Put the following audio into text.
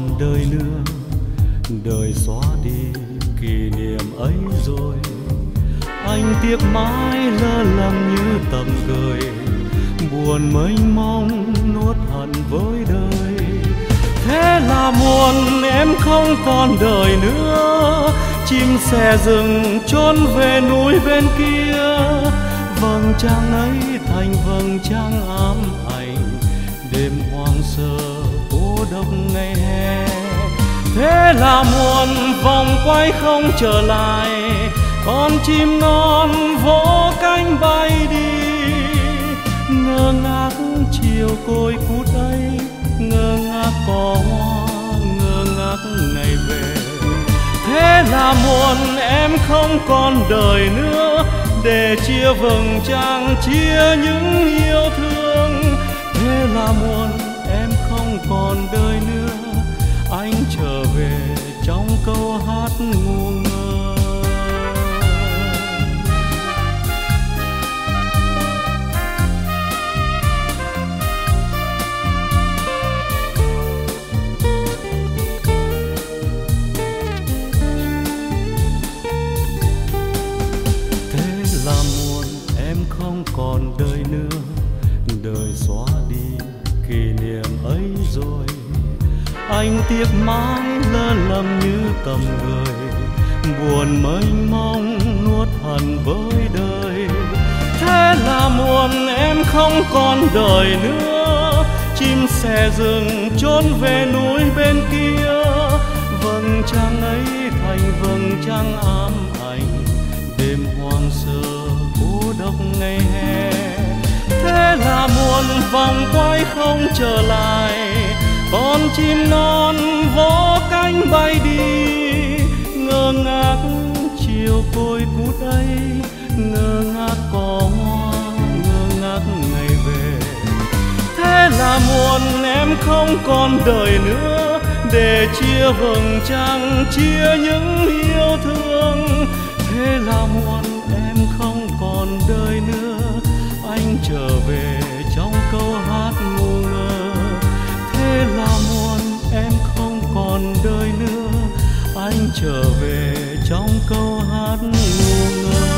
trọn đời nương đời xóa đi kỷ niệm ấy rồi. Anh tiếc mãi lơ lầm như tầm cười buồn mênh mong nuốt hận với đời. Thế là buồn em không còn đời nữa. Chim sẻ rừng trốn về núi bên kia. Vầng trăng ấy thành vầng trăng ám ảnh. Đêm hoang sơ độc ngày hè. Thế là muôn vòng quay không trở lại. Con chim non vỗ cánh bay đi. Ngơ ngác chiều côi cút ấy, ngơ ngác có hoa ngơ ngác ngày về. Thế là muôn em không còn đời nữa. Để chia vầng trăng, chia những yêu thương. Thế là muôn còn đời nữa, anh trở về trong câu hát ngu ngơ. Thế là muộn, em không còn đời nữa, đời xóa đi kỷ niệm ấy rồi. Anh tiếc mãi lơ lầm như tầm người, buồn mênh mông nuốt hận với đời. Thế là muôn em không còn đời nữa, chim xe rừng trốn về núi bên kia. Vầng trăng ấy thành vầng trăng ám vòng quay không trở lại. Con chim non vỗ cánh bay đi, ngơ ngác chiều côi cút ấy. Ngơ ngác có hoa, ngơ ngác ngày về. Thế là muôn em không còn đời nữa. Để chia vầng trăng, chia những yêu thương. Thế là muôn trở về trong câu hát ngu ngơ